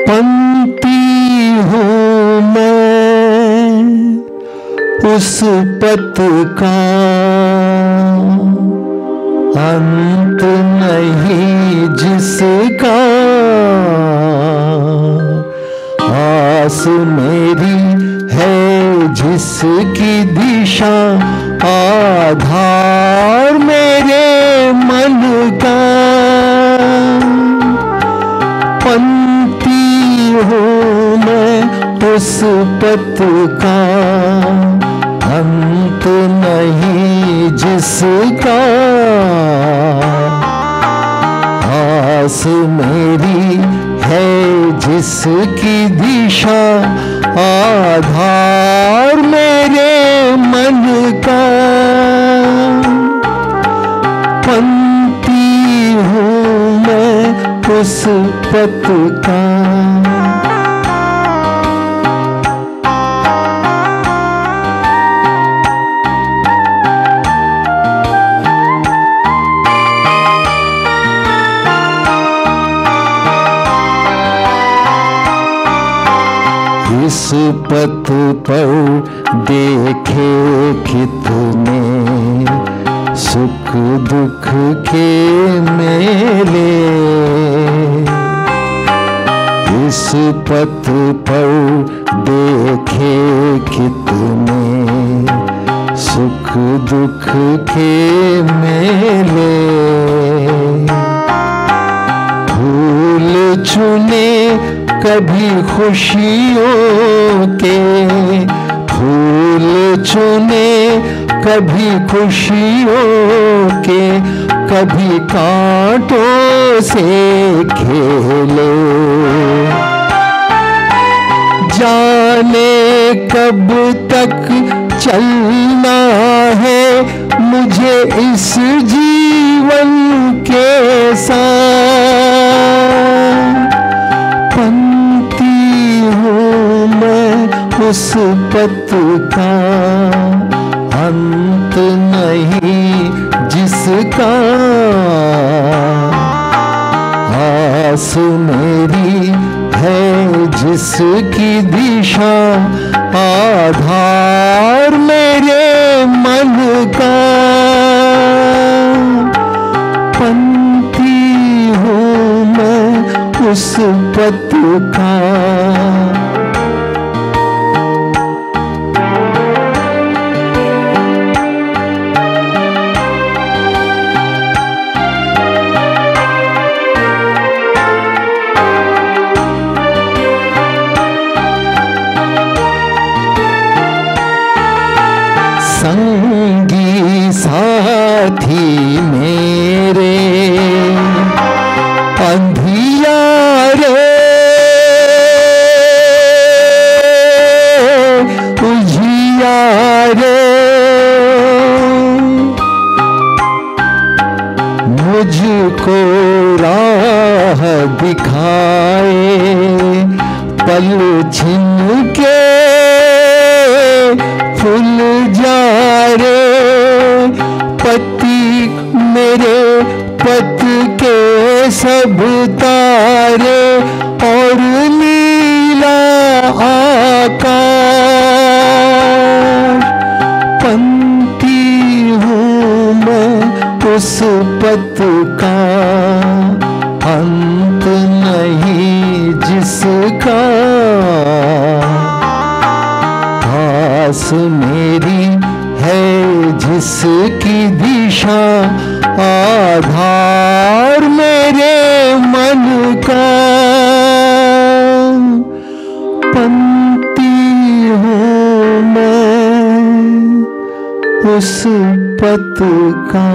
पंक्ति हूँ मैं उस पत का। अंत नहीं जिसका। आस मेरी है जिसकी दिशा। आधार मेरे मन का। पत का अंत नहीं जिसका। आस मेरी है जिसकी दिशा, आधार मेरे मन का। पंक्ति हूँ मैं उस पत का इस पथ पर देखे कितने सुख दुख के मेले। इस पथ पर देखे कितने सुख दुख के मेले। फूल चुने कभी खुशियों के फूल चुने, कभी खुशियों के, कभी कांटों से खेले। जाने कब तक चलना है मुझे इस जीवन के साथ। पत का अंत नहीं जिसका। आस मेरी है जिसकी दिशा। आधार मेरे मन का। पंथी हूँ मैं उस पत का। संगी साथी मेरे। अंधियारे उजियारे मुझको राह दिखाए पल छिन के फूल जा मेरे पत के सब तारे और नीला आकाश। पंक्ति हूँ मैं उस पत का। अंत नहीं जिसका। आस मेरी जिसकी दिशा आधार मेरे मन का। पंक्ति हूँ मैं उस पत का।